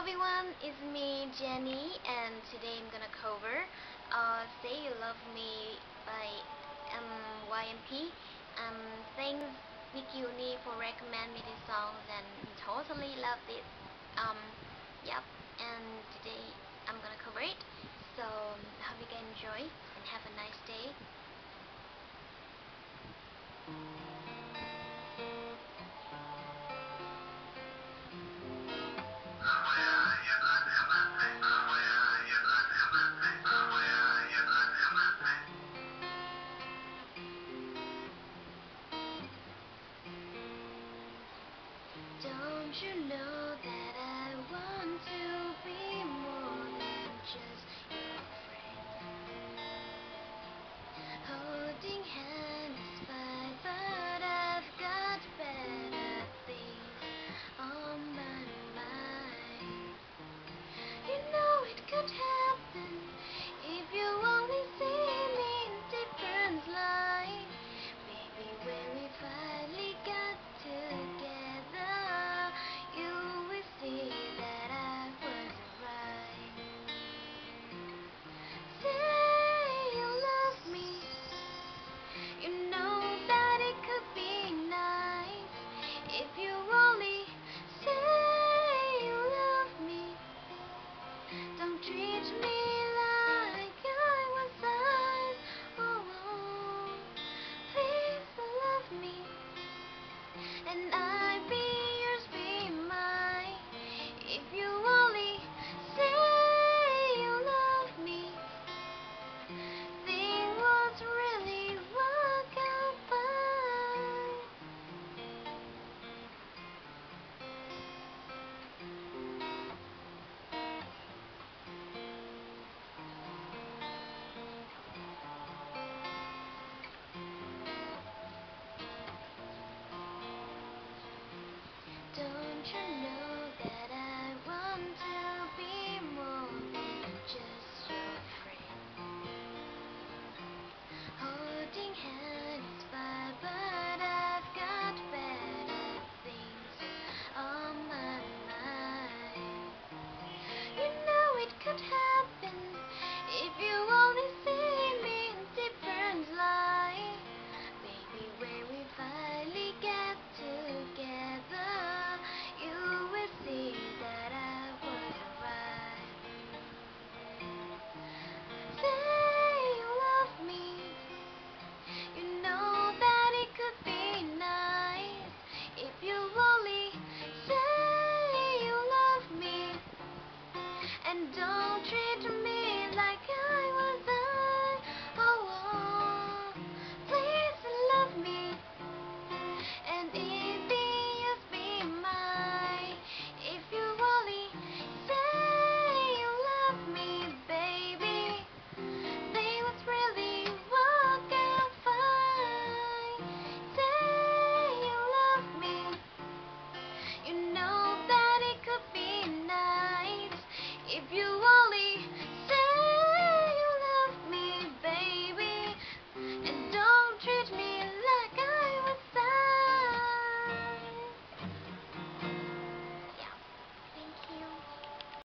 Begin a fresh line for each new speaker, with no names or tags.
everyone, it's me Jenny and today I'm gonna cover uh, Say You Love Me by um, YMP. Um, thanks Vicky Uni for recommending me this song and totally loved it. Um, yep, and today I'm gonna cover it. So hope you can enjoy and have a nice Don't you know that I want to be more than just Don't me Don't you know?